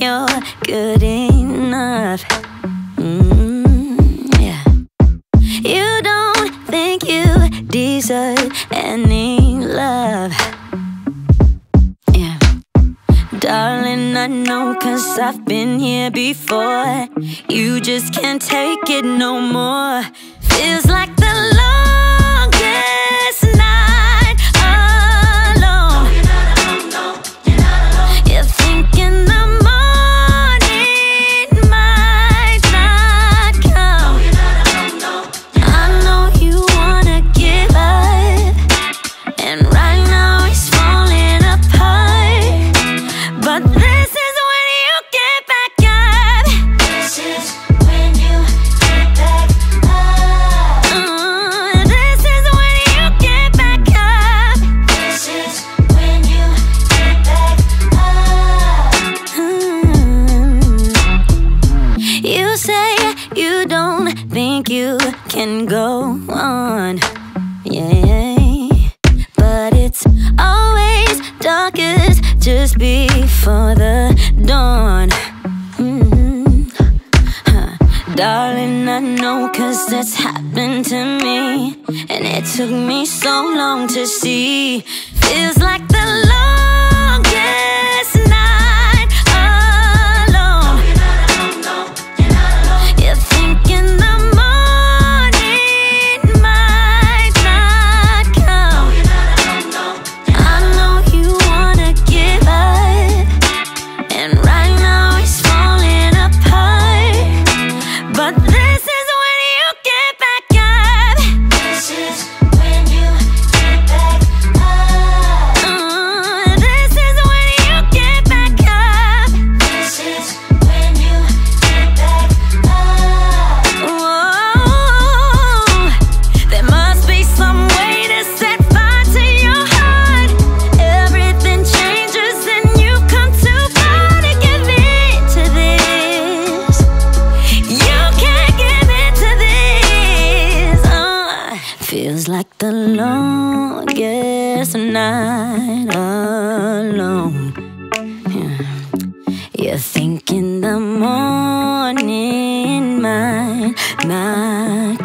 you're good enough. Mm, yeah. You don't think you deserve any love. Yeah. Darling, I know cause I've been here before. You just can't take it no more. Don't think you can go on. Yeah. But it's always darkest just before the dawn. Mm. Huh. Darling, I know cause that's happened to me. And it took me so long to see. Feels like the longest the longest night alone. You think in the morning might not come.